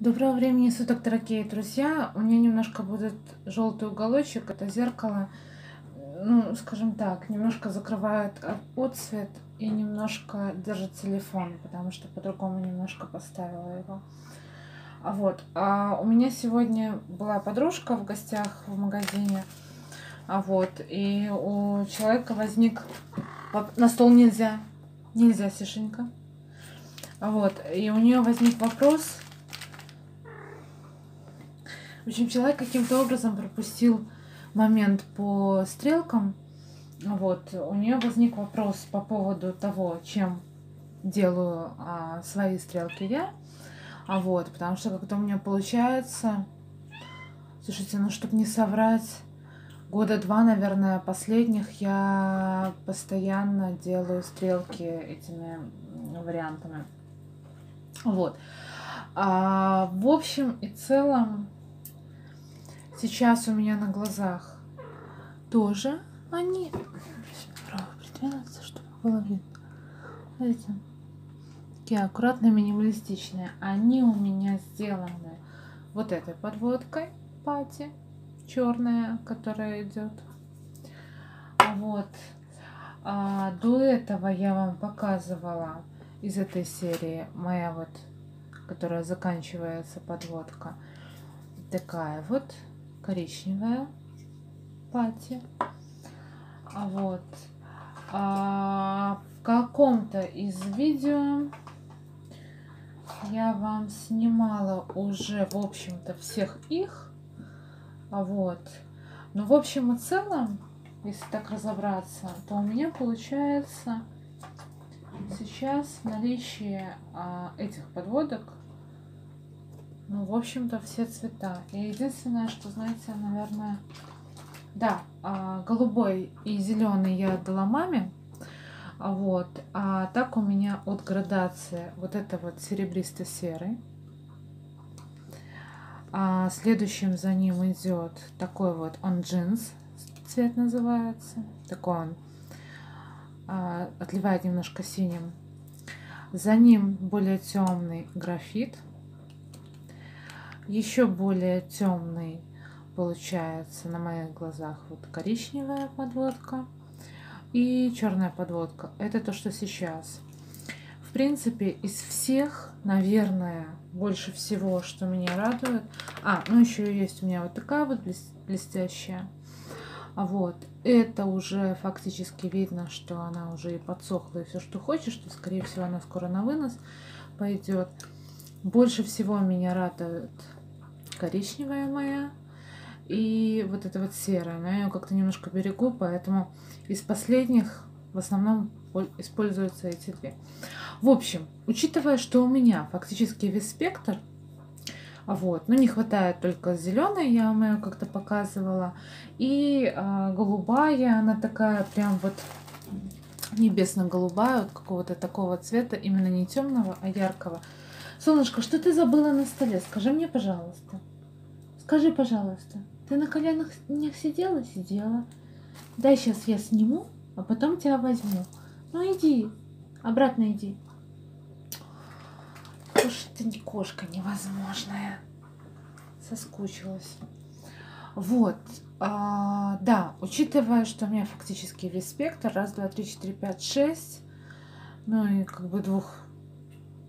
Доброго времени суток, дорогие друзья. У меня немножко будет желтый уголочек. Это зеркало, ну, скажем так, немножко закрывает отцвет и немножко держит телефон, потому что по-другому немножко поставила его. А вот, а у меня сегодня была подружка в гостях в магазине. А вот, и у человека возник... На стол нельзя. Нельзя, Сишенька. А вот, и у нее возник вопрос. Общем, человек каким-то образом пропустил момент по стрелкам. Вот, у нее возник вопрос по поводу того, чем делаю а, свои стрелки я. А вот, потому что как-то у меня получается, слушайте, ну чтобы не соврать, года два, наверное, последних я постоянно делаю стрелки этими вариантами. Вот. А, в общем и целом, сейчас у меня на глазах тоже они... Право придвинуться, чтобы было видно. Смотрите. Такие аккуратные, минималистичные. Они у меня сделаны вот этой подводкой пати черная, которая идет. Вот. А, до этого я вам показывала из этой серии моя вот, которая заканчивается подводка. Такая вот коричневая пати. А вот. А, в каком-то из видео я вам снимала уже, в общем-то, всех их. Вот. Но в общем и целом, если так разобраться, то у меня получается сейчас в наличии а, этих подводок, ну, в общем-то, все цвета. И единственное, что, знаете, наверное, да, а, голубой и зеленый я отдала маме. Вот. А так у меня от градации вот это вот серебристо-серый. А следующим за ним идет такой вот, он джинс, цвет называется. Такой он а, отливает немножко синим. За ним более темный графит. Еще более темный получается на моих глазах вот коричневая подводка и черная подводка. Это то, что сейчас. В принципе, из всех, наверное, больше всего, что меня радует. А, ну еще есть у меня вот такая вот блестящая. Вот, это уже фактически видно, что она уже и подсохла, и все, что хочешь, что, скорее всего, она скоро на вынос пойдет. Больше всего меня радует коричневая моя и вот эта вот серая. Но я ее как-то немножко берегу, поэтому из последних в основном используются эти две. В общем, учитывая, что у меня фактически весь спектр, вот, ну не хватает только зеленой, я вам ее как-то показывала, и а, голубая, она такая прям вот небесно-голубая, вот какого-то такого цвета, именно не темного, а яркого. Солнышко, что ты забыла на столе? Скажи мне, пожалуйста. Скажи, пожалуйста. Ты на коленах не сидела? Сидела. Дай сейчас я сниму, а потом тебя возьму. Ну иди, обратно иди. Уж ты не кошка невозможная. Соскучилась. Вот. А, да, учитывая, что у меня фактически весь спектр. Раз, два, три, четыре, пять, шесть. Ну и как бы двух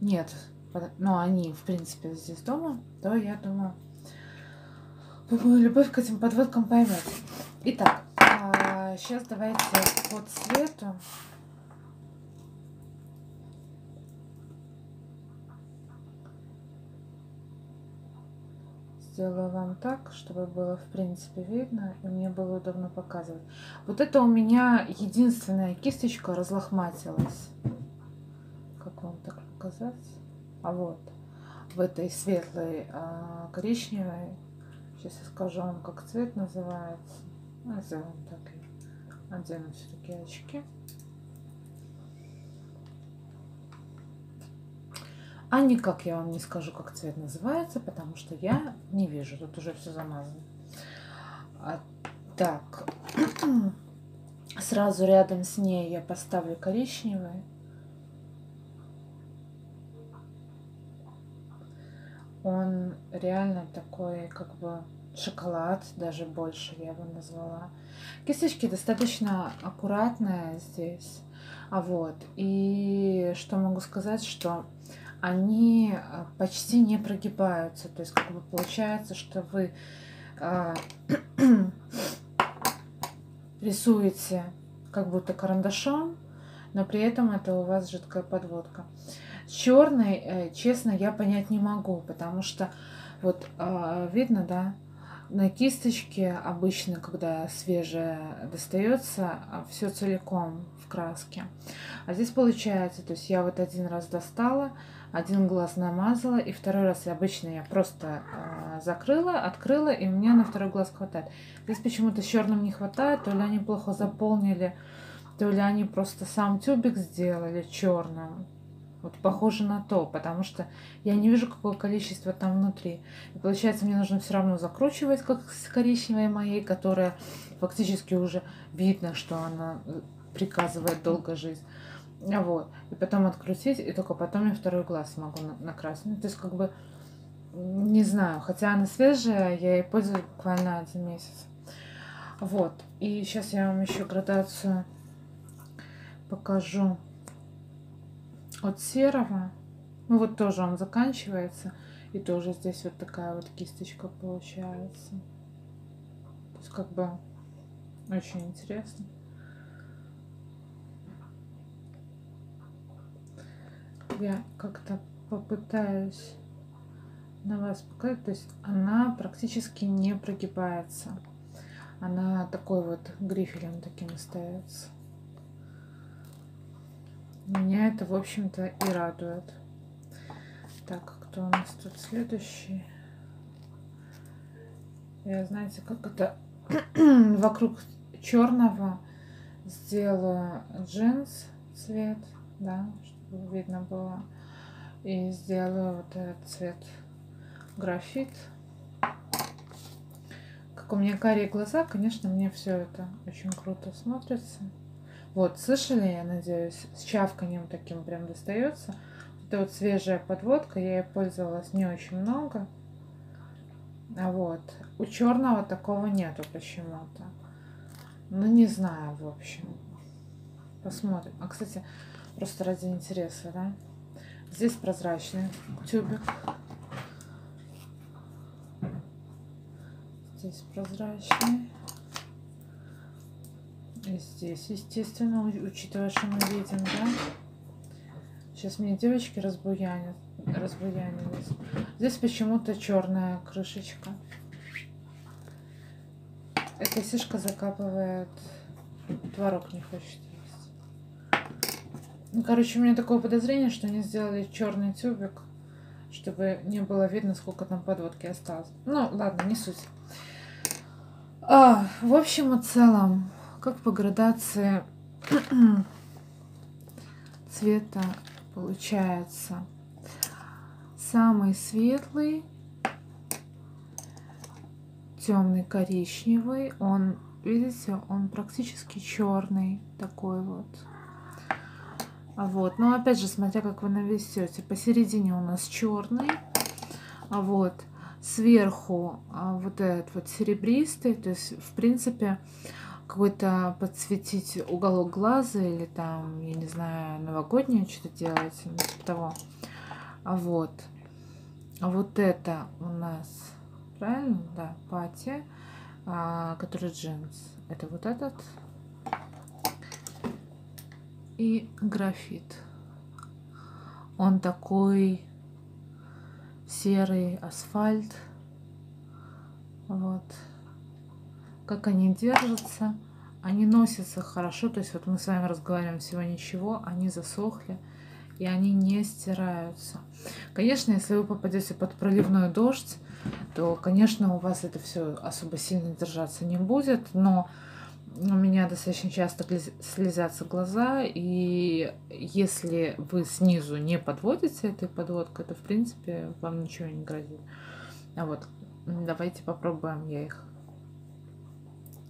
нет. Но они, в принципе, здесь дома. То я думаю, думаю, любовь к этим подводкам поймет. Итак, а, сейчас давайте по цвету сделаю вам так, чтобы было в принципе видно, и мне было удобно показывать. Вот это у меня единственная кисточка разлохматилась. Как вам так показать? А вот, в этой светлой а, коричневой. Сейчас я скажу вам, как цвет называется. Сделаем так и одену все-таки очки. А никак я вам не скажу, как цвет называется, потому что я не вижу. Тут уже все замазано. А, так. Сразу рядом с ней я поставлю коричневый. Он реально такой, как бы, шоколад, даже больше я бы назвала. Кисточки достаточно аккуратные здесь. А вот, и что могу сказать, что они э, почти не прогибаются. То есть, как бы получается, что вы э, рисуете как будто карандашом, но при этом это у вас жидкая подводка. Черной, э, честно, я понять не могу, потому что вот э, видно, да, на кисточке обычно, когда свежая достается, а все целиком в краске. А здесь получается, то есть я вот один раз достала, один глаз намазала, и второй раз обычно я просто э, закрыла, открыла, и у меня на второй глаз хватает. Здесь почему-то черным не хватает, то ли они плохо заполнили, то ли они просто сам тюбик сделали черным. Вот похоже на то, потому что я не вижу, какое количество там внутри. И получается, мне нужно все равно закручивать, как с коричневой моей, которая фактически уже видно, что она э, приказывает долго жить. Вот. И потом открутить, и только потом я второй глаз могу накрасить. Ну, то есть, как бы, не знаю, хотя она свежая, я ей пользуюсь буквально один месяц. Вот. И сейчас я вам еще градацию покажу от серого. Ну вот тоже он заканчивается. И тоже здесь вот такая вот кисточка получается. То есть как бы очень интересно. Я как-то попытаюсь на вас показать. То есть она практически не прогибается. Она такой вот грифелем таким остается. Меня это, в общем-то, и радует. Так, кто у нас тут следующий? Я, знаете, как это вокруг черного сделаю джинс цвет, да, чтобы видно было. И сделаю вот этот цвет графит. Как у меня карие глаза, конечно, мне все это очень круто смотрится. Вот, слышали, я надеюсь, с чавканием таким прям достается. Это вот свежая подводка, я ей пользовалась не очень много. А вот, у черного такого нету почему-то. Ну, не знаю, в общем. Посмотрим. А, кстати, просто ради интереса, да? Здесь прозрачный тюбик. Здесь прозрачный. Здесь, естественно, учитывая, что мы видим, да? Сейчас мне девочки разбуянят, разбуянились. Здесь почему-то черная крышечка. Эта сишка закапывает творог, не хочет есть. Ну, короче, у меня такое подозрение, что они сделали черный тюбик, чтобы не было видно, сколько там подводки осталось. Ну, ладно, не суть. А, в общем и целом, как по градации цвета получается? Самый светлый темный коричневый он видите он практически черный такой вот. А вот но опять же смотря как вы навесете посередине у нас черный а вот сверху а вот этот вот серебристый. То есть в принципе какой-то подсветить уголок глаза или там, я не знаю, новогоднее что-то делать, типа того. А вот, а вот это у нас, правильно, да, пати, а, который джинс. Это вот этот и графит. Он такой серый асфальт. Вот как они держатся. Они носятся хорошо, то есть вот мы с вами разговариваем всего ничего, они засохли и они не стираются. Конечно, если вы попадете под проливной дождь, то, конечно, у вас это все особо сильно держаться не будет, но у меня достаточно часто слезятся глаза, и если вы снизу не подводите этой подводкой, то, в принципе, вам ничего не грозит. А вот, давайте попробуем я их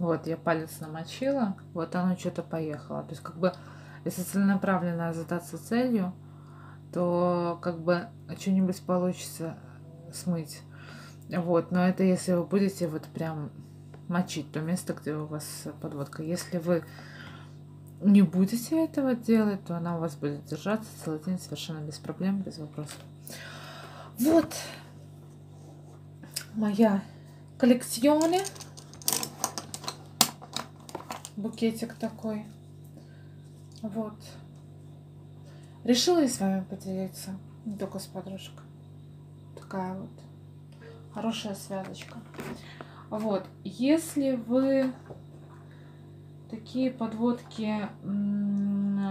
вот, я палец намочила, вот оно что-то поехало. То есть, как бы, если целенаправленно задаться целью, то как бы что-нибудь получится смыть. Вот, но это если вы будете вот прям мочить то место, где у вас подводка. Если вы не будете этого делать, то она у вас будет держаться целый день совершенно без проблем, без вопросов. Вот моя коллекционе. Букетик такой. Вот. Решила и с вами поделиться. Не только с подружкой. Такая вот хорошая связочка. Вот. Если вы такие подводки,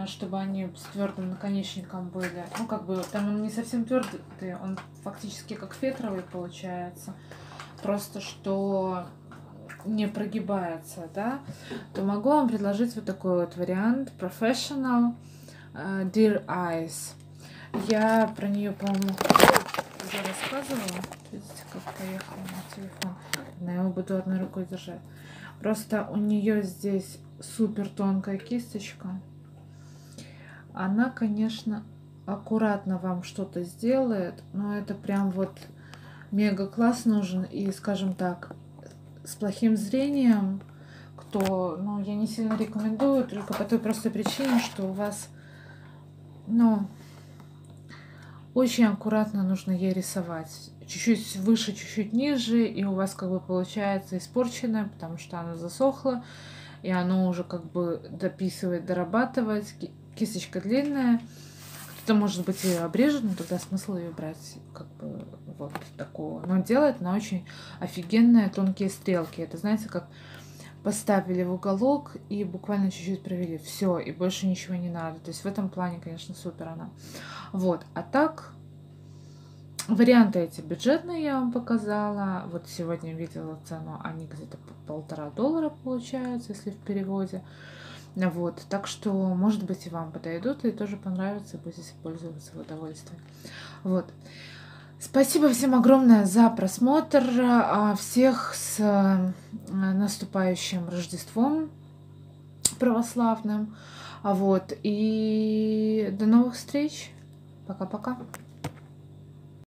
чтобы они с твердым наконечником были, ну, как бы, там он не совсем твердый, он фактически как фетровый получается, просто что не прогибается, да, то могу вам предложить вот такой вот вариант Professional uh, Dear Eyes. Я про нее, по-моему, уже рассказывала. Видите, как поехал на телефон. Я его буду одной рукой держать. Просто у нее здесь супер тонкая кисточка. Она, конечно, аккуратно вам что-то сделает, но это прям вот мега класс нужен. И, скажем так, с плохим зрением, кто, ну, я не сильно рекомендую, только по той простой причине, что у вас, ну, очень аккуратно нужно ей рисовать. Чуть-чуть выше, чуть-чуть ниже, и у вас как бы получается испорченное, потому что она засохла, и оно уже как бы дописывает, дорабатывает. Кисточка длинная. Кто-то, может быть, ее обрежет, но тогда смысл ее брать как бы вот такого. Но делает на очень офигенные тонкие стрелки. Это, знаете, как поставили в уголок и буквально чуть-чуть провели. Все, и больше ничего не надо. То есть в этом плане, конечно, супер она. Вот, а так, варианты эти бюджетные я вам показала. Вот сегодня видела цену, они где-то полтора доллара получаются, если в переводе. Вот, так что, может быть, и вам подойдут, и тоже понравится, и будете пользоваться в удовольствие. Вот. Спасибо всем огромное за просмотр. А, всех с э, наступающим Рождеством православным. Вот. И до новых встреч. Пока-пока.